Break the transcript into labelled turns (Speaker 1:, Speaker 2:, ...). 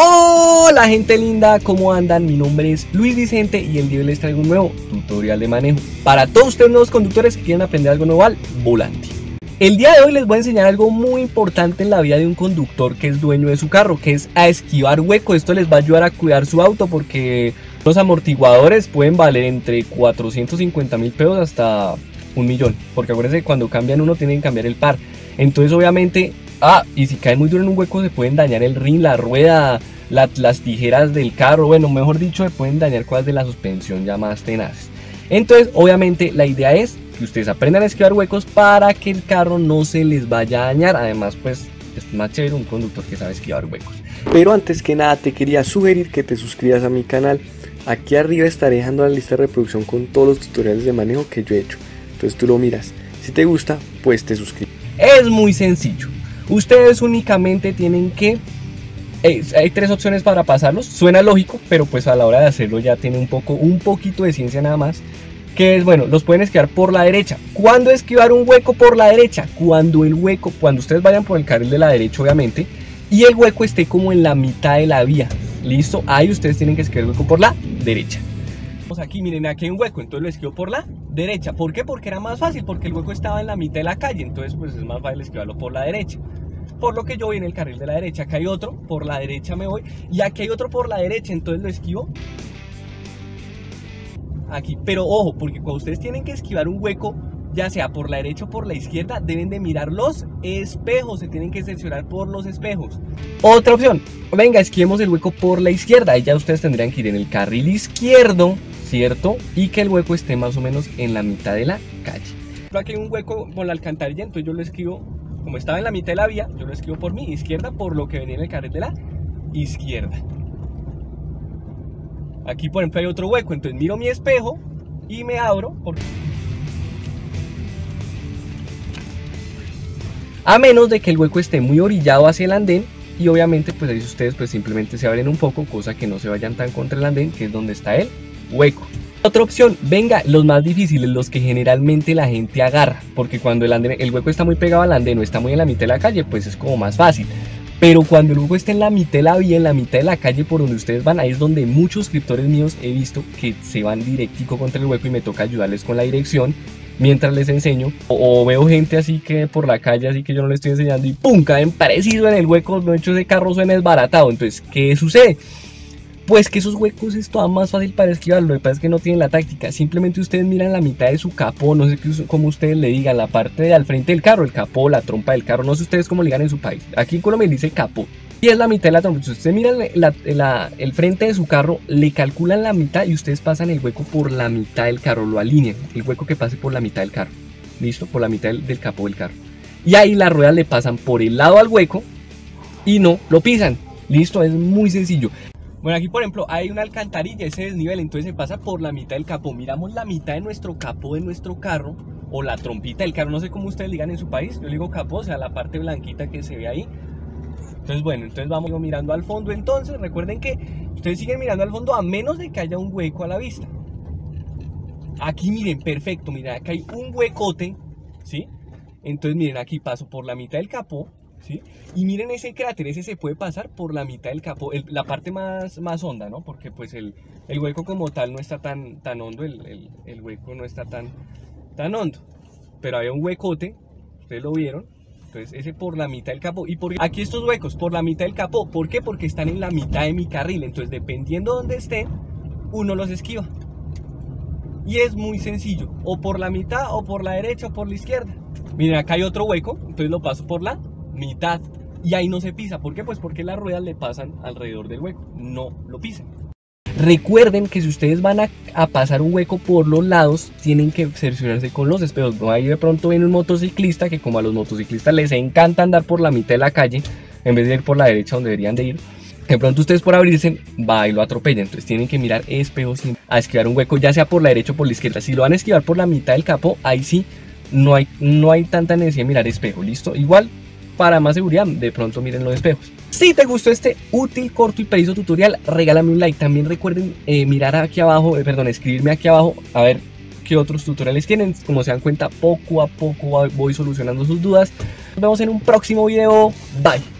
Speaker 1: Hola gente linda, ¿cómo andan? Mi nombre es Luis Vicente y el día de hoy les traigo un nuevo tutorial de manejo para todos ustedes nuevos conductores que quieren aprender algo nuevo al volante. El día de hoy les voy a enseñar algo muy importante en la vida de un conductor que es dueño de su carro, que es a esquivar hueco. Esto les va a ayudar a cuidar su auto porque los amortiguadores pueden valer entre 450 mil pesos hasta un millón. Porque acuérdense que cuando cambian uno tienen que cambiar el par. Entonces obviamente Ah, y si caen muy duro en un hueco se pueden dañar el ring, la rueda, las tijeras del carro, bueno, mejor dicho, se pueden dañar cosas de la suspensión ya más tenaces. Entonces, obviamente, la idea es que ustedes aprendan a esquivar huecos para que el carro no se les vaya a dañar. Además, pues, es más chévere un conductor que sabe esquivar huecos.
Speaker 2: Pero antes que nada, te quería sugerir que te suscribas a mi canal. Aquí arriba estaré dejando la lista de reproducción con todos los tutoriales de manejo que yo he hecho. Entonces tú lo miras. Si te gusta, pues te suscribes.
Speaker 1: Es muy sencillo. Ustedes únicamente tienen que... Eh, hay tres opciones para pasarlos. Suena lógico, pero pues a la hora de hacerlo ya tiene un poco, un poquito de ciencia nada más. Que es, bueno, los pueden esquivar por la derecha. ¿Cuándo esquivar un hueco por la derecha? Cuando el hueco, cuando ustedes vayan por el carril de la derecha, obviamente, y el hueco esté como en la mitad de la vía. ¿Listo? Ahí ustedes tienen que esquivar el hueco por la derecha. Aquí, miren, aquí hay un hueco, entonces lo esquivo por la derecha. ¿Por qué? Porque era más fácil, porque el hueco estaba en la mitad de la calle, entonces pues es más fácil esquivarlo por la derecha por lo que yo voy en el carril de la derecha. Acá hay otro, por la derecha me voy. Y aquí hay otro por la derecha, entonces lo esquivo. Aquí, pero ojo, porque cuando ustedes tienen que esquivar un hueco, ya sea por la derecha o por la izquierda, deben de mirar los espejos, se tienen que seleccionar por los espejos. Otra opción, venga, esquiemos el hueco por la izquierda, ahí ya ustedes tendrían que ir en el carril izquierdo, ¿cierto? Y que el hueco esté más o menos en la mitad de la calle. Aquí hay un hueco con la alcantarilla, entonces yo lo esquivo como estaba en la mitad de la vía, yo lo escribo por mi izquierda, por lo que venía en el carril de la izquierda. Aquí, por ejemplo, hay otro hueco, entonces miro mi espejo y me abro. A menos de que el hueco esté muy orillado hacia el andén y obviamente pues ahí ustedes pues simplemente se abren un poco, cosa que no se vayan tan contra el andén, que es donde está el hueco. Otra opción, venga, los más difíciles, los que generalmente la gente agarra, porque cuando el, el hueco está muy pegado al andén o está muy en la mitad de la calle, pues es como más fácil. Pero cuando el hueco está en la mitad de la vía, en la mitad de la calle por donde ustedes van, ahí es donde muchos suscriptores míos he visto que se van directico contra el hueco y me toca ayudarles con la dirección mientras les enseño. O, veo gente así que por la calle, así que yo no les estoy enseñando y ¡pum! caen parecido en el hueco, no hecho ese carro suena desbaratado. Entonces, ¿qué sucede? Pues que esos huecos es todo más fácil para esquivarlo. Lo que pasa es que no tienen la táctica. Simplemente ustedes miran la mitad de su capó, no sé cómo ustedes le digan, la parte de al frente del carro, el capó, la trompa del carro, no sé ustedes cómo le digan en su país. Aquí en Colombia dice capó. Y es la mitad de la trompa. Si ustedes miran el frente de su carro, le calculan la mitad y ustedes pasan el hueco por la mitad del carro, lo alinean. El hueco que pase por la mitad del carro. ¿Listo? Por la mitad del, del capó del carro. Y ahí las ruedas le pasan por el lado al hueco y no lo pisan. Listo, es muy sencillo. Bueno, aquí por ejemplo hay una alcantarilla, ese desnivel, entonces se pasa por la mitad del capó. Miramos la mitad de nuestro capó de nuestro carro, o la trompita del carro, no sé cómo ustedes digan en su país. Yo digo capó, o sea, la parte blanquita que se ve ahí. Entonces, bueno, entonces vamos mirando al fondo. Entonces, recuerden que ustedes siguen mirando al fondo a menos de que haya un hueco a la vista. Aquí miren, perfecto, miren, acá hay un huecote, ¿sí? Entonces, miren, aquí paso por la mitad del capó y miren ese cráter, ese se puede pasar por la mitad del capó, la parte más, más honda, ¿no? Porque pues el, hueco como tal no está tan, tan hondo, el, hueco no está tan, tan hondo. Pero había un huecote, ustedes lo vieron, entonces ese por la mitad del capó. Y aquí estos huecos, por la mitad del capó, ¿por qué? Porque están en la mitad de mi carril, entonces dependiendo de dónde estén, uno los esquiva. Y es muy sencillo, o por la mitad, o por la derecha, o por la izquierda. Miren, acá hay otro hueco, entonces lo paso por la mitad y ahí no se pisa. ¿Por qué? Pues porque las ruedas le pasan alrededor del hueco, no lo pisan. Recuerden que si ustedes van a, pasar un hueco por los lados, tienen que cerciorarse con los espejos. No ahí de pronto viene un motociclista que como a los motociclistas les encanta andar por la mitad de la calle, en vez de ir por la derecha donde deberían de ir, de pronto ustedes por abrirse va y lo atropellan. Entonces tienen que mirar espejos a esquivar un hueco, ya sea por la derecha o por la izquierda. Si lo van a esquivar por la mitad del capo, ahí sí no hay, no hay tanta necesidad de mirar espejo. Listo, igual para más seguridad, de pronto miren los espejos. Si te gustó este útil, corto y preciso tutorial, regálame un like. También recuerden eh, mirar aquí abajo, eh, perdón, escribirme aquí abajo a ver qué otros tutoriales tienen. Como se dan cuenta, poco a poco voy solucionando sus dudas. Nos vemos en un próximo video. Bye.